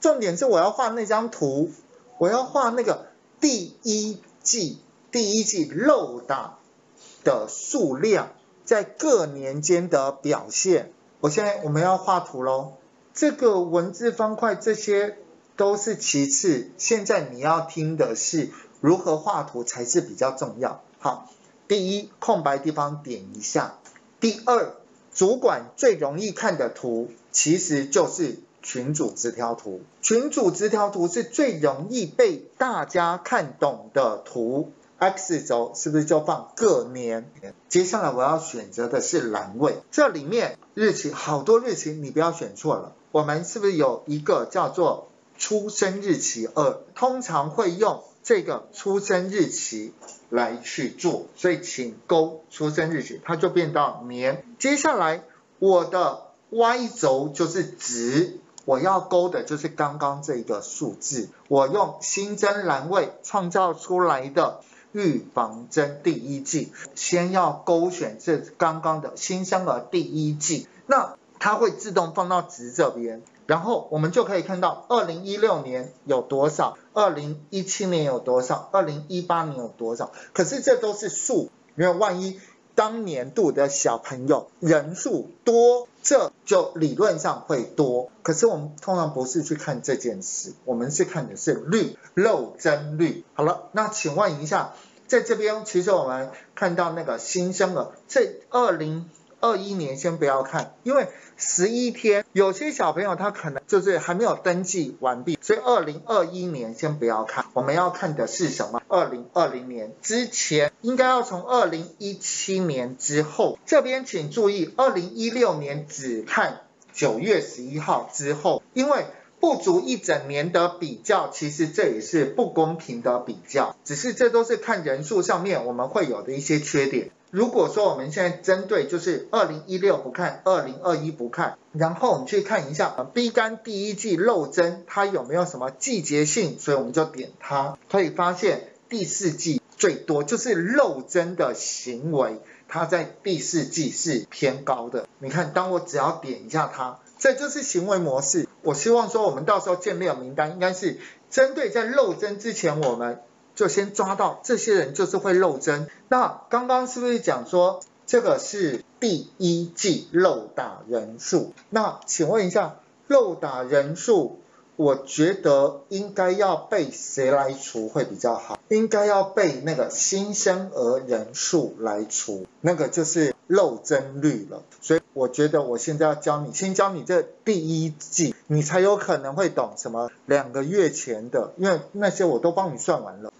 重点是我要画那张图，我要画那个第一季第一季漏打的数量在各年间的表现。我现在我们要画图喽，这个文字方块这些都是其次，现在你要听的是如何画图才是比较重要。好，第一空白地方点一下，第二主管最容易看的图其实就是群组直条图，群组直条图是最容易被大家看懂的图。X 轴是不是就放各年？接下来我要选择的是栏位，这里面日期好多日期，你不要选错了。我们是不是有一个叫做出生日期二？通常会用这个出生日期来去做，所以请勾出生日期，它就变到年。接下来我的 Y 轴就是值，我要勾的就是刚刚这个数字，我用新增栏位创造出来的。预防针第一季，先要勾选这刚刚的新生儿第一季，那它会自动放到值这边，然后我们就可以看到二零一六年有多少，二零一七年有多少，二零一八年有多少，可是这都是数，因为万一当年度的小朋友人数多。这就理论上会多，可是我们通常不是去看这件事，我们是看的是率漏增率。好了，那请问一下，在这边其实我们看到那个新生儿，这二零二一年先不要看，因为十一天有些小朋友他可能就是还没有登记完毕，所以二零二一年先不要看，我们要看的是什么？二零二零年之前，应该要从二零一七年之后。这边请注意，二零一六年只看九月十一号之后，因为不足一整年的比较，其实这也是不公平的比较，只是这都是看人数上面我们会有的一些缺点。如果说我们现在针对就是二零一六不看，二零二一不看，然后我们去看一下 B 肝第一季漏针它有没有什么季节性，所以我们就点它，可以发现第四季最多就是漏针的行为，它在第四季是偏高的。你看，当我只要点一下它，这就是行为模式。我希望说我们到时候建立的名单应该是针对在漏针之前我们。就先抓到这些人就是会漏针。那刚刚是不是讲说这个是第一季漏打人数？那请问一下，漏打人数，我觉得应该要被谁来除会比较好？应该要被那个新生儿人数来除，那个就是漏针率了。所以我觉得我现在要教你，先教你这第一季，你才有可能会懂什么两个月前的，因为那些我都帮你算完了。